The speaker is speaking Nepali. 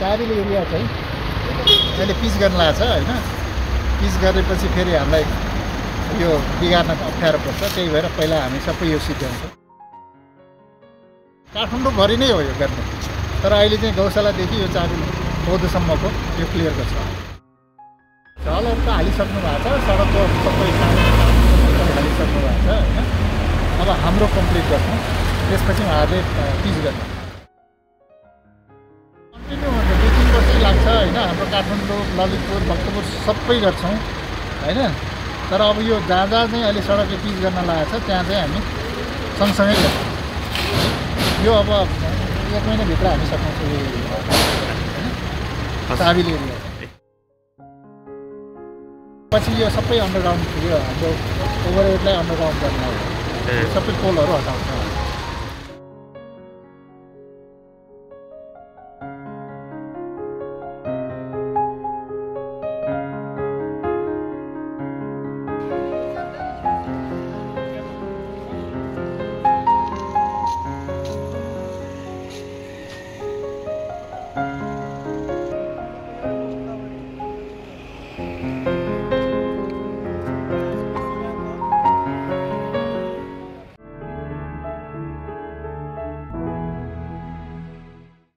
चारिलो एरिया चाहिँ अहिले पिच गर्न लाग्छ होइन? पिच गरेपछि फेरि हामीलाई यो बिगार्न अप्ठ्यारो पर्छ त्यही भएर पहिला हामी सबै यो सिध्याउँछौँ काठमाडौँभरि नै हो यो गर्ने तर अहिले चाहिँ गौशालादेखि यो चाबी बौद्धसम्मको यो क्लियरको छ झलहरू त हालिसक्नु भएको छ सडकको सबै हालिसक्नु भएको छ होइन? अब हाम्रो कम्प्लिट गर्छौँ। त्यसपछि उहाँहरूले पिच गर्नु कन्टिन्यू हुन्छ दुई तिन वर्षै लाग्छ होइन? हाम्रो काठमाडौँ ललितपुर भक्तपुर सबै गर्छौँ होइन? तर अब यो जहाँ जहाँ चाहिँ अहिले सडकले पिच गर्न लागेको छ त्यहाँ चाहिँ हामी सँगसँगै गर्छौँ। यो अब एक महिनाभित्र हामी साबिल एरिया पछि यो सबै अन्डरग्राउन्ड यो हाम्रो ओभरहेडलाई अन्डरग्राउन्ड गर्न सबै पोलहरू हटाउँछ।